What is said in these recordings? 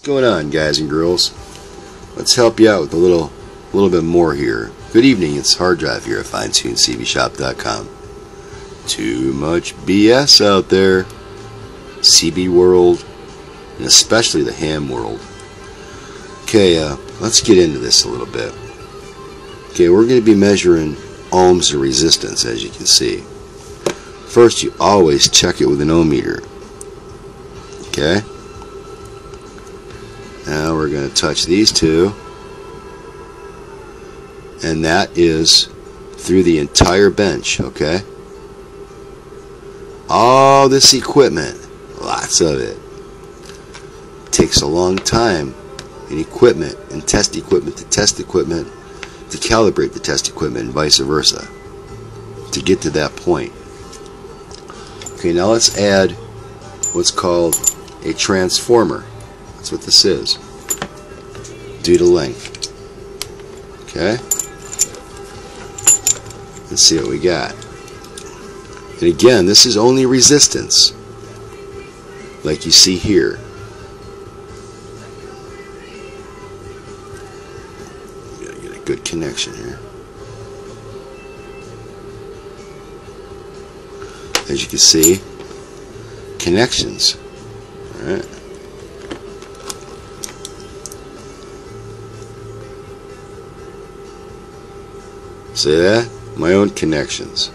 What's going on guys and girls? Let's help you out with a little little bit more here. Good evening, it's Hard Drive here at FineTuneCBShop.com. Too much BS out there. CB world, and especially the ham world. Okay, uh, let's get into this a little bit. Okay, we're going to be measuring ohms of resistance as you can see. First, you always check it with an ohm meter. Okay? Now we're going to touch these two. And that is through the entire bench, okay? All this equipment, lots of it, takes a long time in equipment and test equipment to test equipment to calibrate the test equipment and vice versa to get to that point. Okay, now let's add what's called a transformer. That's what this is. Due to length. Okay? Let's see what we got. And again, this is only resistance. Like you see here. Gotta get a good connection here. As you can see, connections. Alright. See that? My own connections.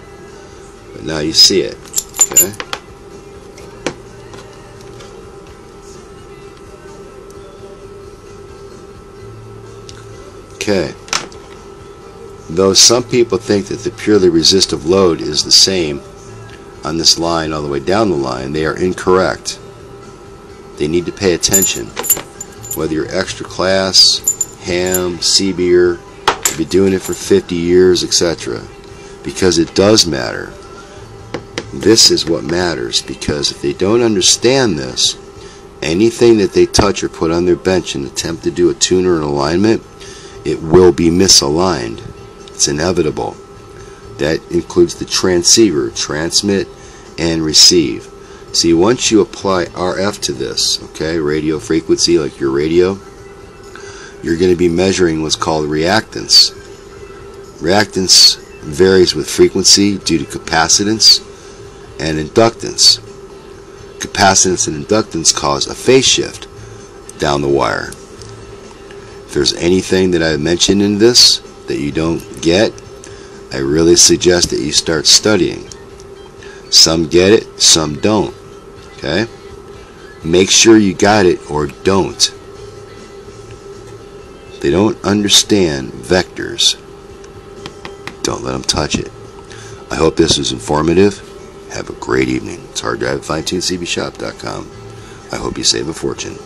But now you see it. Okay? Okay. Though some people think that the purely resistive load is the same on this line all the way down the line, they are incorrect. They need to pay attention. Whether you're extra class, ham, CBer, you've been doing it for 50 years, etc. Because it does matter. This is what matters because if they don't understand this, anything that they touch or put on their bench and attempt to do a tune or an alignment, it will be misaligned. It's inevitable. That includes the transceiver, transmit and receive. See, once you apply RF to this, okay, radio frequency like your radio, you're going to be measuring what's called reactance. Reactance varies with frequency due to capacitance and inductance. Capacitance and inductance cause a phase shift down the wire. If there's anything that I mentioned in this that you don't get, I really suggest that you start studying. Some get it, some don't. Okay? Make sure you got it or don't. They don't understand vectors. Don't let them touch it. I hope this was informative. Have a great evening. It's hard drive at FineTuneCBShop.com. I hope you save a fortune.